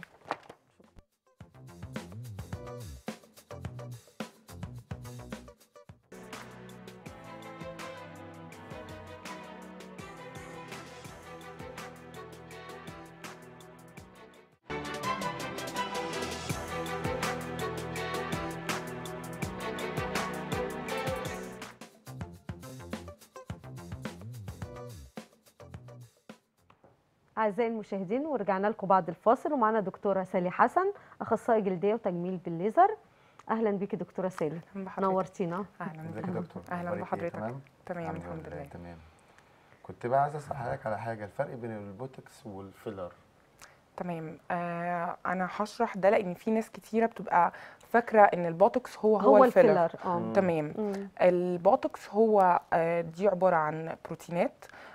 أعزائي المشاهدين ورجعنا لكم بعد الفاصل. ومعنا دكتورة سالي حسن أخصائي جلدية وتجميل بالليزر. أهلا بيكي دكتورة سالي. أهلا بحضرتك. نورتينا. بك يا دكتور؟ أهلا أخبارك إيه؟ بحضرتك. تمام؟ تمام الحمد لله تمام. كنت بقى عايز أسأل حضرتك على حاجة الفرق بين ال Botox وال filler. تمام. آه أنا هشرح ده لأن في ناس كتيرة بتبقى فاكرة إن البوتوكس هو هو, هو ال filler, ال filler. آه. تمام. مم. البوتوكس هو آه دي عبارة عن بروتينات. آه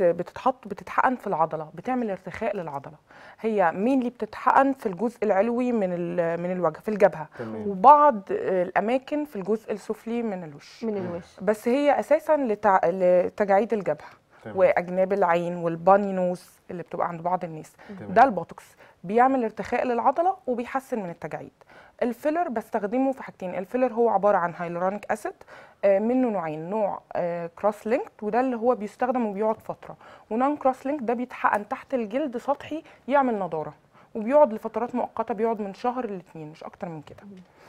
بتتحط بتتحقن في العضلة بتعمل ارتخاء للعضلة. هي مين اللي بتتحقن؟ في الجزء العلوي من ال- من الوجه في الجبهة. تمام. وبعض آه، الأماكن في الجزء السفلي من الوش. من الوش. بس هي أساسا لتع... لتجاعيد الجبهة. تمام. وأجناب العين وال bunny nose اللي بتبقى عند بعض الناس. تمام. ده البوتوكس. بيعمل ارتخاء للعضلة وبيحسن من التجاعيد. ال filler بستخدمه في حاجتين. ال filler هو عبارة عن hyaluronic acid آه، منه نوعين نوع cross link وده اللي هو بيستخدم وبيقعد فترة. و non cross link ده بيتحقن تحت الجلد سطحي يعمل نضارة. وبيقعد لفترات مؤقتة بيقعد من شهر لاتنين مش أكتر من كده. آه،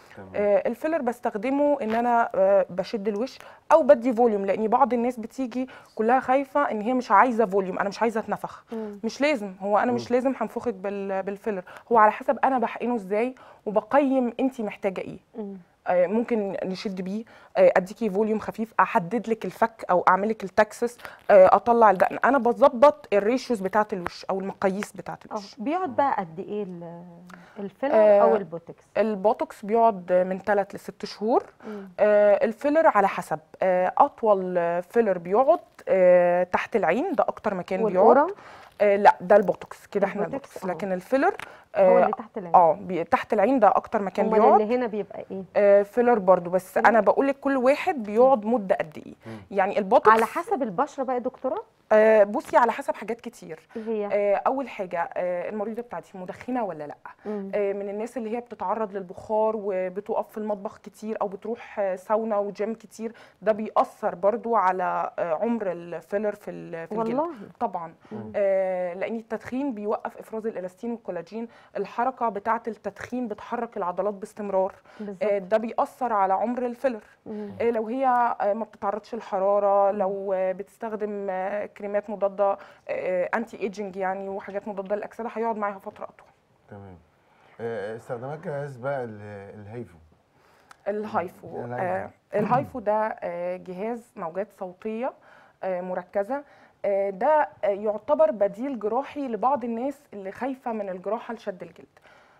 ال filler بستخدمه إن أنا آه، بشد الوش أو بدي volume لأن بعض الناس بتيجي كلها خايفة إن هي مش عايزة volume أنا مش عايزة أتنفخ. مم. مش لازم هو أنا مش لازم هنفخك بال- بال filler. هو على حسب أنا بحقنه إزاي وبقيم انت محتاجة إيه. مم. آه، ممكن نشد بيه. آه، أديكي volume خفيف أحدد لك الفك أو أعمل لك التكسس آه، أطلع الدقن أنا بظبط ال ratios بتاعة الوش أو المقاييس بتاعة الوش. بيقعد بقى قد إيه ال- ال filler آه، أو ال Botox؟ ال Botox بيقعد من 3 ل 6 شهور. آه، ال filler على حسب. آه، أطول آه، filler بيقعد آه، تحت العين ده أكتر مكان بيقعد. آه، لا ده البوتوكس كده إحنا البوتوكس، آه. لكن الفيلر هو آه اللي تحت العين. آه، بي- تحت العين ده أكتر مكان بيقعد اللي هنا بيبقى إيه؟ آه، فيلر برضو بس فيلر؟ أنا بقول لك كل واحد بيقعد مدة قد إيه. يعني البوتوكس على حسب البشرة بقى يا دكتورة؟ آه، بصي على حسب حاجات كتير. هي. آه، أول حاجة آه، المريضة بتاعتي مدخنة ولا لأ؟ مم. آه، من الناس اللي هي بتتعرض للبخار وبتقف في المطبخ كتير أو بتروح آه، ساونا وجيم كتير ده بيأثر برضو على آه، عمر الفيلر في في الجلد. والله. طبعا. مم. آه، لأن التدخين بيوقف إفراز الإلاستين والكولاجين. الحركة بتاعة التدخين بتحرك العضلات باستمرار. آه، بالظبط ده بيأثر على عمر الفيلر. مم. آه، لو هي آه، ما بتتعرضش للحراره لو آه، بتستخدم آه، كريمات مضادة anti-aging يعني وحاجات مضادة للأكسدة هيقعد معاها فترة أطول. تمام. آه، استخدامات جهاز بقى ال- الهيفو الهايفو. الهايفو. آه ال HIFU. ده آه جهاز موجات صوتية آه مركزة. آه ده آه يعتبر بديل جراحي لبعض الناس اللي خايفة من الجراحة لشد الجلد.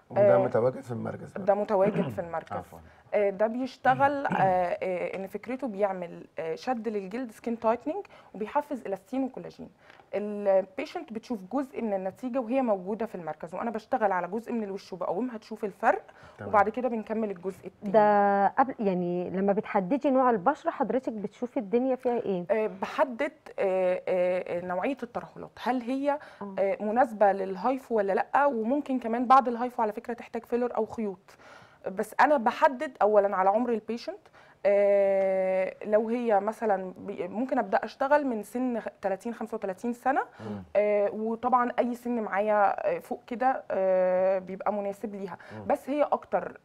وده آه، متواجد في المركز بقى. ده متواجد في المركز. [clears throat] عفوا. آه، ده بيشتغل آه، آه، إن فكرته بيعمل آه، شد للجلد skin tightening وبيحفز إلاستين وكولاجين. ال patient بتشوف جزء من النتيجة وهي موجودة في المركز وأنا بشتغل على جزء من الوش وبقومها تشوف الفرق تمام. وبعد كده بنكمل الجزء التاني. ده قبل يعني لما بتحددي نوع البشرة حضرتك بتشوفي الدنيا فيها إيه؟ آه، بحدد آه، آه، نوعية الترهلات. هل هي آه. آه، مناسبة لل HIFU ولا لأ؟ وممكن كمان بعد ال HIFU على فكرة تحتاج فيلر أو خيوط. بس أنا بحدد اولا على عمر ال patient آه، لو هي مثلا ممكن أبدأ أشتغل من سن 30 35 سنة. آه، وطبعا أي سن معايا آه، فوق كده آه، بيبقى مناسب ليها. مم. بس هي أكتر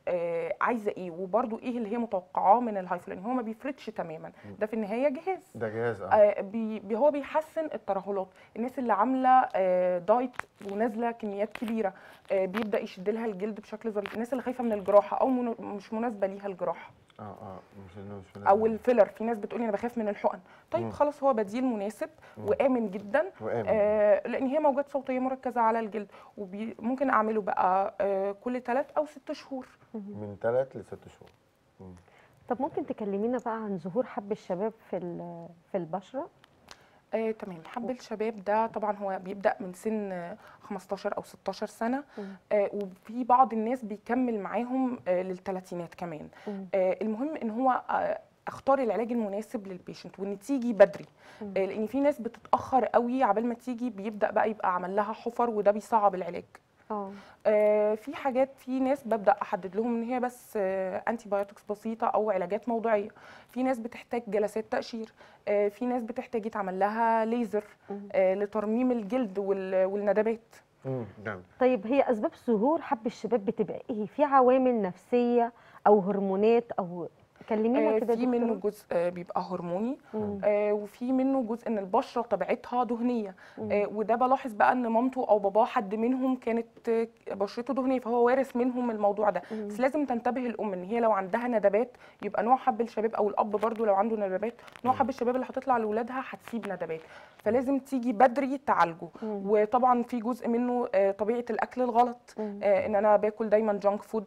عايزة إيه؟ وبرده إيه اللي هي متوقعاه من ال HIFU لأن هو ما بيفردش تماما. ده في النهاية جهاز. ده جهاز آه. بي هو بيحسن الترهلات. الناس اللي عاملة diet ونازلة كميات كبيرة بيبدأ يشد لها الجلد بشكل ظريف. الناس اللي خايفة من الجراحة أو من مش مناسبة ليها الجراحة. آه آه مش انه مش أو. الفيلر في ناس بتقولي أنا بخاف من الحقن طيب. خلاص هو بديل مناسب. وآمن جدا وآمن. آه لأن هي موجات صوتية مركزة على الجلد وممكن أعمله بقى آه كل 3 أو 6 شهور من ثلاث لست شهور. طب ممكن تكلمينا بقى عن ظهور حب الشباب في ال- في البشرة آه تمام حب الشباب ده طبعا هو بيبدأ من سن آه، 15 أو 16 سنة. آه وفي بعض الناس بيكمل معاهم آه للثلاثينات كمان. آه المهم إن هو آه اختار العلاج المناسب للبيشنت وإن تيجي بدري مم. آه لأن في ناس بتتأخر قوي عبال ما تيجي بيبدأ بقى يبقى عمل لها حفر وده بيصعب العلاج آه، في حاجات في ناس ببدأ أحدد لهم إن هي بس antibiotics بسيطة أو علاجات موضعيه في ناس بتحتاج جلسات تقشير آه، في ناس بتحتاج يتعمل لها ليزر. آه، لترميم الجلد وال- والندبات. نعم طيب هي أسباب ظهور حب الشباب بتبقى إيه في عوامل نفسية أو هرمونات أو كلمينا آه، كده في منه. جزء آه، بيبقى هرموني. آه، وفي منه جزء إن البشرة طبيعتها دهنية. آه، وده بلاحظ بقى إن مامته أو باباه حد منهم كانت آه، بشرته دهنية فهو وارث منهم الموضوع ده مم. بس لازم تنتبه الأم إن هي لو عندها ندبات يبقى نوع حب الشباب أو الأب برضو لو عنده ندبات نوع حب الشباب اللي هتطلع لاولادها هتسيب ندبات فلازم تيجي بدري تعالجه مم. وطبعا في جزء منه آه، طبيعة الأكل الغلط. آه، إن أنا باكل دايما جانك فود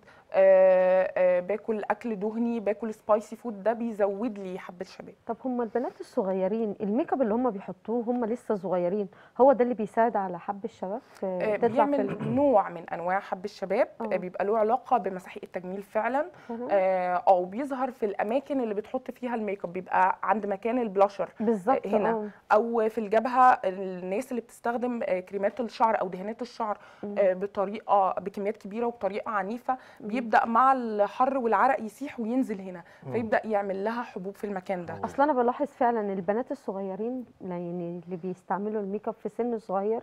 باكل أكل دهني باكل spicy food ده بيزود لي حب الشباب طب هم البنات الصغيرين ال make up اللي هم بيحطوه هم لسه صغيرين هو ده اللي بيساعد على حب الشباب في آه، تطلع في نوع من أنواع حب الشباب آه. آه، بيبقى له علاقة بمساحيق التجميل فعلا؟ آه، أو بيظهر في الأماكن اللي بتحط فيها ال make up بيبقى عند مكان البلاشر بالظبط هنا. آه. أو في الجبهة الناس اللي بتستخدم آه، كريمات الشعر أو دهانات الشعر آه، بطريقة بكميات كبيرة وبطريقة عنيفة بيبدا مع الحر والعرق يسيح وينزل هنا فيبدأ يعمل لها حبوب في المكان ده. أصل أنا بلاحظ فعلا البنات الصغيرين يعني اللي بيستعملوا ال make up في سن صغير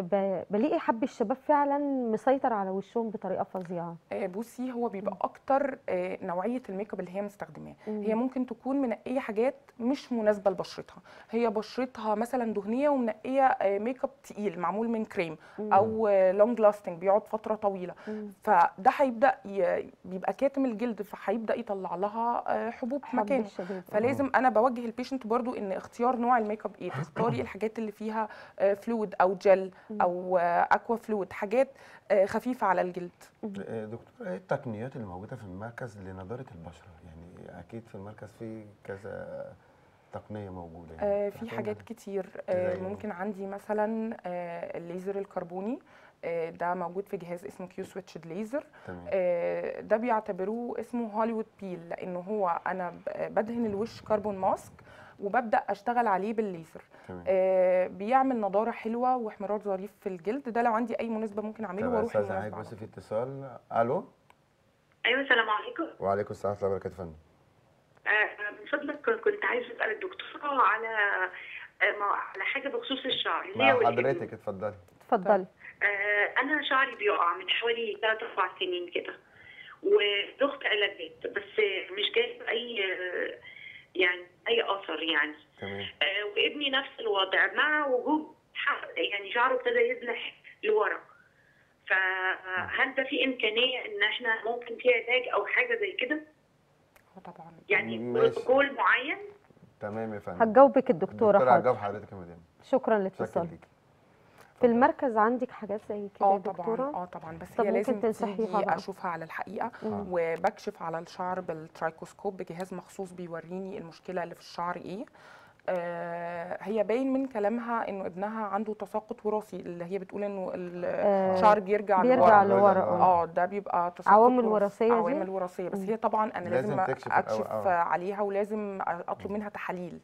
بلاقي حب الشباب فعلا مسيطر على وشهم بطريقة فظيعة. آه، بصي هو بيبقى أكتر آه، نوعية ال make up اللي هي مستخدماه. هي ممكن تكون منقية حاجات مش مناسبة لبشرتها. هي بشرتها مثلا دهنية ومنقية آه، make up تقيل معمول من كريم أو long lasting بيقعد فترة طويلة. فده هيبدأ بيبقى كاتم الجلد فهيبدأ يطلع لها حبوب مكانه. فلازم أنا بوجه ال patient برضو إن اختيار نوع ال make up إيه؟ [coughs] تختاري الحاجات اللي فيها fluid أو جل أو aqua fluid حاجات آه، خفيفة على الجلد. آه، دكتور إيه التقنيات اللي موجودة في المركز لنضاره البشرة؟ يعني أكيد في المركز في كذا تقنية موجودة يعني. آه، في حاجات. كتير. آه، إيه؟ ممكن عندي مثلا آه، الليزر الكربوني. آه، ده موجود في جهاز اسمه Q-switched laser تمام. آه، ده بيعتبروه اسمه Hollywood peel لأنه هو أنا بدهن الوش carbon mask وببدأ أشتغل عليه بالليزر. آه، بيعمل نضارة حلوة واحمرار ظريف في الجلد. ده لو عندي أي مناسبة ممكن أعمله وأروح المناسبة بس على في اتصال. ألو؟ أيوه السلام عليكم. وعليكم السلام ورحمة الله وبركاته يا فندم آه، من فضلك كنت عايزه أسأل الدكتورة على آه، ما- على حاجة بخصوص الشعر. اللي هي مع. حضرتك اتفضلي. اتفضلي آه، أنا شعري بيقع من حوالي 3 4 سنين كده ودخت علاجات بس مش جايب أي آه، يعني أي أثر يعني. تمام. آه، وابني نفس الوضع مع وجود يعني شعره ابتدى يزلح لورا. فهل ده في إمكانية إن إحنا ممكن في علاج أو حاجة زي كده؟ آه، طبعا. يعني. بروتوكول معين؟ تمام يا فندم. هتجاوبك الدكتورة دكتور حاضر. هجاوب حضرتك يا مدام. شكرا لاتصالك في المركز عندك حاجات زي كده آه يا طبعا دكتورة؟ آه طبعا. بس طب هي ممكن لازم تيجي؟ أشوفها على الحقيقة مم. وبكشف على الشعر بال trichoscope بجهاز مخصوص بيوريني المشكلة اللي في الشعر إيه. آه هي باين من كلامها إنه ابنها عنده تساقط وراثي اللي هي بتقول إنه آه، الشعر بيرجع بيرجع لورا آه. آه ده بيبقى تساقط عوامل وراثي. وراثية دي؟ عوامل وراثية بس هي طبعا أنا لازم لازم, أكشف آه. عليها ولازم أطلب منها تحاليل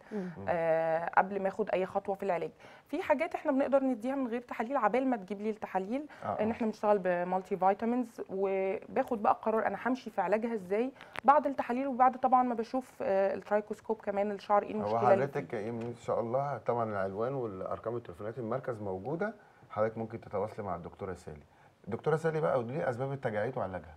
آه قبل ما آخد أي خطوة في العلاج في حاجات إحنا بنقدر نديها من غير تحاليل عبال ما تجيب لي التحاليل آه، إن آه. إحنا بنشتغل ب multivitamins وباخد بقى قرار أنا همشي في علاجها إزاي بعد التحاليل وبعد طبعا ما بشوف آه، ال trichoscope كمان الشعر إيه هو المشكلة فيه. حضرتك ان شاء الله طبعا العنوان والأرقام التليفونات المركز موجودة حضرتك ممكن تتواصلي مع الدكتوره سالي الدكتوره سالي بقى قولي لي أسباب التجاعيد وعلاجها.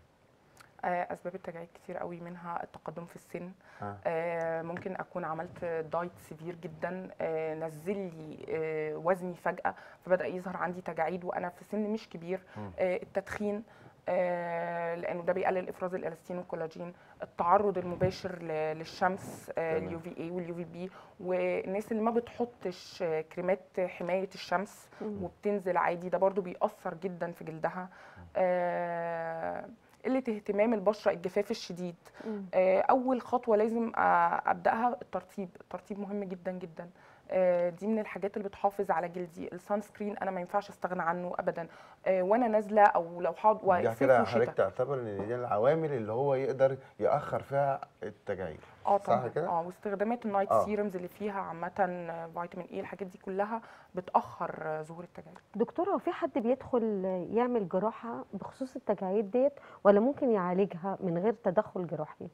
آه، أسباب التجاعيد كتير قوي منها التقدم في السن. آه. آه، ممكن أكون عملت دايت severe جدا آه، نزل لي آه، وزني فجأة فبدأ يظهر عندي تجاعيد وأنا في سن مش كبير. آه، التدخين. لأنه ده بيقلل إفراز الإلاستين والكولاجين التعرض المباشر للشمس تمام. ال UVA وال UVB. والناس اللي ما بتحطش آه، كريمات حماية الشمس وبتنزل عادي ده برضو بيأثر جدا في جلدها. آه، قلة اهتمام البشرة الجفاف الشديد. آه، أول خطوة لازم آه، أبدأها الترطيب. الترطيب مهم جدا جدا. آه، دي من الحاجات اللي بتحافظ على جلدي. ال sunscreen أنا ما ينفعش أستغنى عنه ابدا. آه، وأنا نازلة أو لو حتى صيف كده حضرتك تعتبر إن دي العوامل اللي هو يقدر يأخر فيها التجاعيد. آه صح طبعا كده؟ آه واستخدامات ال night آه. serums اللي فيها عامة آه، فيتامين A الحاجات دي كلها بتأخر آه، ظهور التجاعيد. دكتوره هو في حد بيدخل يعمل جراحة بخصوص التجاعيد ديت ولا ممكن يعالجها من غير تدخل جراحي؟ آه،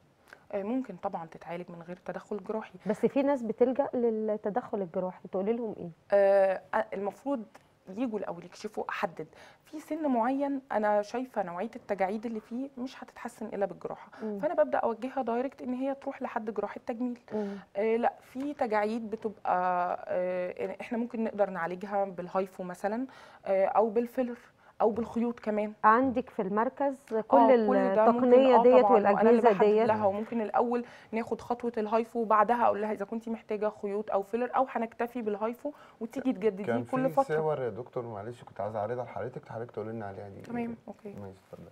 ممكن طبعا تتعالج من غير تدخل جراحي. بس في ناس بتلجأ للتدخل الجراحي. تقولي لهم إيه؟ آه، المفروض يجوا الأول يكشفوا أحدد. في سن معين أنا شايفة نوعية التجاعيد اللي فيه مش هتتحسن إلا بالجراحة. مم. فأنا ببدأ أوجهها direct إن هي تروح لحد جراحه تجميل مم. آه لأ في تجاعيد بتبقى آه إحنا ممكن نقدر نعالجها بال HIFU مثلا آه أو بال filler. أو بالخيوط كمان. عندك في المركز كل آه، كل التقنية آه ديت والأجهزة ديت. لها وممكن الأول ناخد خطوة ال HIFU وبعدها أقول لها إذا كنت محتاجة خيوط أو filler أو هنكتفي بال HIFU وتيجي تجدديه كان كل في فترة. صور يا دكتور معلش كنت عايز أعرضها لحضرتك حضرتك تقول لنا عليها دي. تمام okay. ماشي اتفضل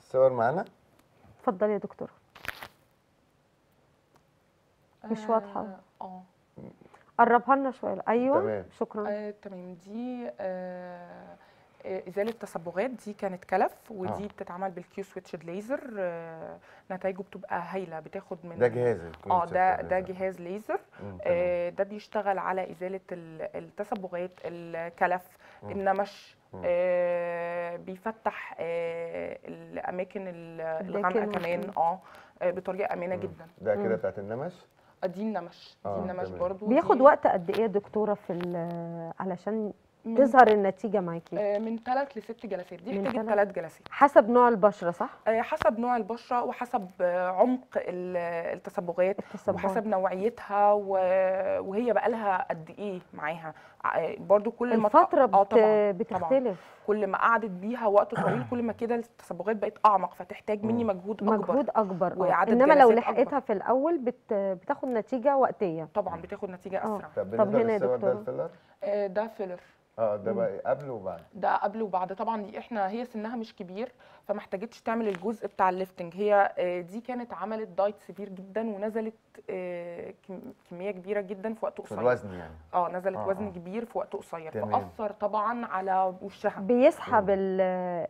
الصور معانا؟ اتفضلي يا دكتور. مش واضحة. آه. آه قربها لنا شوية. أيوه تمام. شكرا. آه، تمام. دي آه، آه، إزالة تصبغات دي كانت كلف ودي آه. بتتعمل بال Q-switched laser آه، نتائجه بتبقى هايلة بتاخد من ده جهاز آه ده ده جهاز ليزر. آه، ده بيشتغل على إزالة ال- التصبغات الكلف مم. النمش مم. آه، بيفتح آه، الأماكن ال- الغامقة كمان والكلام. آه آه، بطريقة آمنة مم. جدا ده كده. بتاعت النمش آه، دي النمش دي آه، النمش. برضو بياخد وقت قد إيه يا دكتورة في ال- علشان تظهر النتيجة معاكي. آه، من ثلاث لست جلسات. دي احتاجت تلات- ثلاث جلسات. حسب نوع البشرة صح؟ آه، حسب نوع البشرة وحسب آه، عمق ال- التصبغات التصبغات. وحسب نوعيتها وهي بقى لها قد إيه معاها. برضو كل ما الفترة بت... طبعا بتختلف. كل ما قعدت بيها وقت طويل كل ما كده التصبغات بقت أعمق فتحتاج مني. مجهود أكبر. مجهود أكبر. وعدد إنما لو لحقتها في الأول بت... بتاخد نتيجة وقتية. طبعا بتاخد نتيجة. أسرع. طب بالنسبة هنا يا للصور ده آه، ده filler. آه ده بقى قبل وبعد. ده قبل وبعد. طبعا إحنا هي سنها مش كبير فما احتاجتش تعمل الجزء بتاع ال lifting. هي آه، دي كانت عملت دايت severe جدا ونزلت آه، كم- كمية كبيرة جدا في وقت في قصير. الوزن يعني. آه نزلت آه، وزن آه. كبير في وقت قصير. تمام. فاثر طبعا على وشها. بيسحب ال...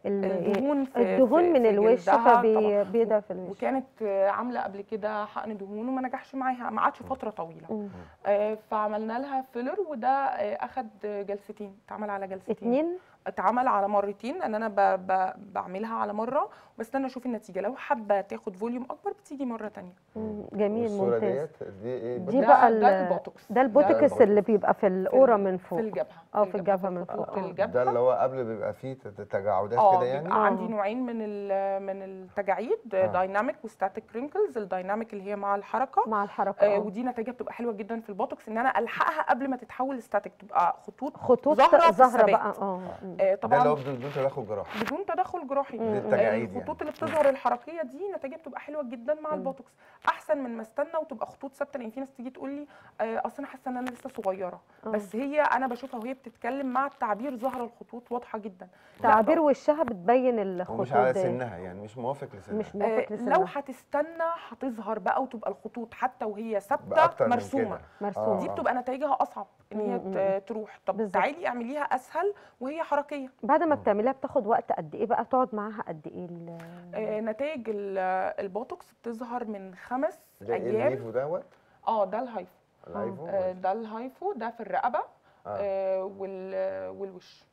ال... الدهون في الدهون في- من في الوش. فبيضعف في الوش. وكانت عاملة قبل كده حقن دهون وما نجحش معاها ما قعدش فترة طويلة. آه، فعملنا لها filler وده آه، أخد جلستين. اتعمل على جلستين. اتنين؟ اتعمل على مرتين ان أنا ب... ب... بعملها على مرة وبستنى أشوف النتيجة. لو حابة تاخد volume أكبر بتيجي مرة تانية. مم. جميل ممتاز. ديت دي إيه؟ دي بقى ده ال- البوتوكس ده البوتوكس اللي بيبقى في القوره من في فوق. الجبهة. آه في الجبهة من فوق. آه. الجبهة. ده اللي هو قبل بيبقى فيه تجعيدات آه كده يعني؟ بيبقى عندي آه. نوعين من ال... من التجاعيد آه. dynamic و static wrinkles ال dynamic اللي هي مع الحركة. مع الحركة آه آه. ودي نتائجها بتبقى حلوة جدا في البوتوكس إن أنا ألحقها قبل ما تتحول static تبقى خطوط خطوط ظاهرة في ظاهره الثبات. بقى. آه. آه ده اللي هو طبعا بدون تدخل جراحي. بدون تدخل جراحي. آه، التجاعيد الخطوط يعني اللي بتظهر الحركية دي نتائجها بتبقى حلوة جدا مع. البوتوكس أحسن من ما استنى وتبقى خطوط ثابتة لأن في ناس تيجي تقول لي آه، أصل أنا حاسة إن أنا لسه صغيرة آه. بس هي أنا بشوفها وهي بتتكلم مع التعبير ظاهره الخطوط واضحة جدا لا، تعابير وشها بتبين الخطوط ومش على. سنها يعني مش موافق لسنها مش آه، موافق لو لسنها هتستنى هتظهر بقى وتبقى الخطوط حتى وهي ثابتة مرسومة كده. مرسوم دي. بتبقى نتائجها أصعب إن هي تروح طب. تعالي اعمليها أسهل وهي حركية بعد ما بتعمليها بتاخد وقت قد إيه بقى تقعد معاها قد إيه ال- آه، نتائج ال- البوتوكس بتظهر من خمس ده إيه أيام. الليفو دوت آه ده ال HIFU. ال HIFU آه، ده ال HIFU ده في الرقبة آه. آه، وال- والوش.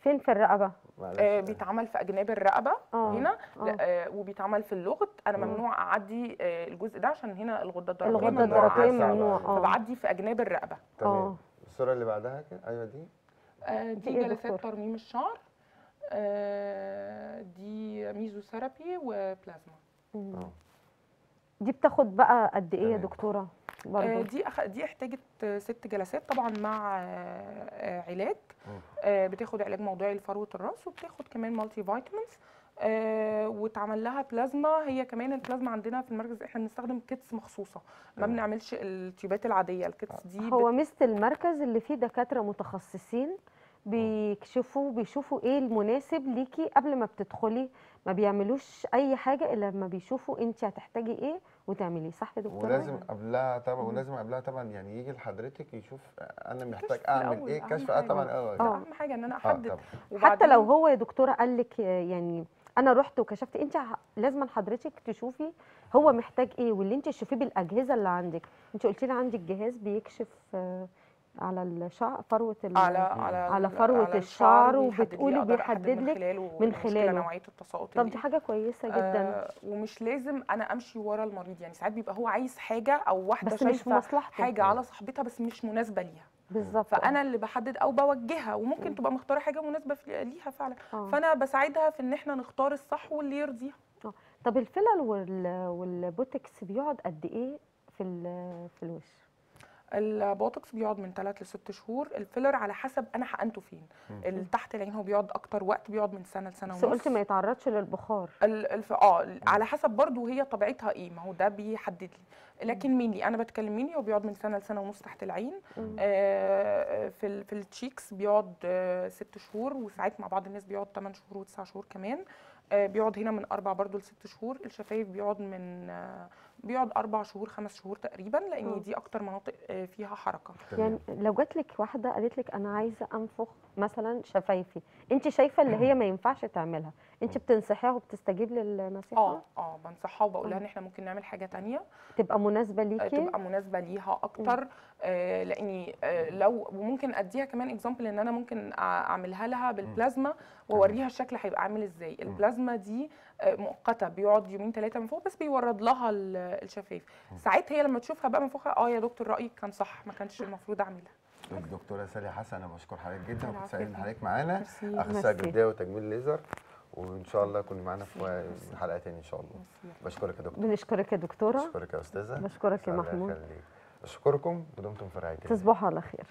فين في الرقبة؟ معلش. آه، بيتعمل في أجناب الرقبة آه. هنا. آه. آه، وبيتعمل في اللغط أنا مم. ممنوع أعدي آه، الجزء ده عشان هنا الغدة الدرقيه الغدة ممنوع الدرقيه ممنوع. أوي. آه. فبعدي في أجناب الرقبة. تمام. آه. الصورة اللي بعدها كده؟ أيوه دي. آه، دي دي إيه جلسات؟ ترميم الشعر. آه، دي ميزوثيرابي وبلازما. مم. آه. دي بتاخد بقى قد إيه يا. دكتورة؟ آه، برضه دي أخ... دي احتاجت آه، ست جلسات طبعا مع آه، آه، علاج. آه، بتاخد علاج موضعي لفروه الرأس وبتاخد كمان multivitamins آه، واتعمل لها بلازما. هي كمان البلازما عندنا في المركز إحنا بنستخدم kits مخصوصة. ما. بنعملش التيوبات العادية. ال kits دي هو بت... ميزة المركز اللي فيه دكاترة متخصصين بيكشفوا بيشوفوا إيه المناسب ليكي قبل ما بتدخلي ما بيعملوش اي حاجة الا لما بيشوفوا انت هتحتاجي إيه وتعمليه. صح يا دكتوره ولازم قبلها طبعا. ولازم قبلها طبعا يعني يجي لحضرتك يشوف أنا محتاج اعمل إيه. أهم كشف آه حاجة. طبعا آه آه. أهم حاجة إن أنا آه أحدد. حتى لو هو يا دكتورة قال لك يعني أنا رحت وكشفت انت لازم حضرتك تشوفي هو محتاج إيه واللي انت تشوفيه بالأجهزة اللي عندك. انت قلتي لي عندك جهاز بيكشف آه، على الشعر فروة على على على فروة على الشعر وبتقولي بيحدد من لك خلاله من خلاله. نوعية التساقط طب دي حاجة كويسة جدا آه ومش لازم أنا أمشي ورا المريض يعني ساعات بيبقى هو عايز حاجة أو واحدة بس مش في شايفه حاجة على صاحبتها بس مش مناسبة ليها بالظبط فأنا اللي بحدد أو بوجهها وممكن مم. تبقى مختارة حاجة مناسبة ليها فعلا آه. فأنا بساعدها في إن إحنا نختار الصح واللي يرضيها طب ال filler وال... والبوتكس بيقعد قد إيه في. في الوش البوتوكس بيقعد من 3 ل 6 شهور. ال filler على حسب أنا حقنته فين. اللي تحت العين هو بيقعد أكتر وقت بيقعد من سنة لسنة بس ونص. قلت ما يتعرضش للبخار. ال- الف... آه على حسب برضو هي طبيعتها إيه. ما هو ده بيحدد لي. لكن mainly أنا بتكلم mainly هو بيقعد من سنة لسنة ونص تحت العين. آه في ال... في ال cheeks بيقعد آه ست شهور. وساعات مع بعض الناس بيقعد 8 شهور و9 شهور كمان. آه بيقعد هنا من أربع برضو لست شهور. الشفايف بيقعد من آه بيقعد أربع شهور خمس شهور تقريبا آه. لأن دي أكتر مناطق آه فيها حركة. يعني لو جات لك واحدة قالت لك أنا عايزة أنفخ مثلا شفايفي أنت شايفة اللي هي ما ينفعش تعملها أنت بتنصحيها وبتستجيب للنصيحة؟ آه آه بنصحها وبقول لها إن إحنا ممكن نعمل حاجة تانية. تبقى مناسبة آه، ليكي تبقى مناسبة ليها أكتر آه لأني آه لو وممكن أديها كمان example إن أنا ممكن أعملها لها بالبلازما وأوريها الشكل هيبقى عامل إزاي. البلازما دي آه مؤقتة بيقعد يومين ثلاثة من فوق بس بيورد لها ال- الشفايف ساعات هي لما تشوفها بقى منفوخه آه يا دكتور رأيك كان صح ما كانش المفروض أعملها. الدكتورة سالي حسن أنا بشكر حضرتك جدا يا إن حضرتك معانا. اخصائي. جلديه وتجميل ليزر وإن شاء الله تكوني معانا في حلقة تاني إن شاء الله. بشكرك يا دكتور. بنشكرك يا دكتورة. بشكرك يا أستاذة. بشكرك يا محمود. أشكركم ودمتم في رعاية الله. تصبحوا على خير.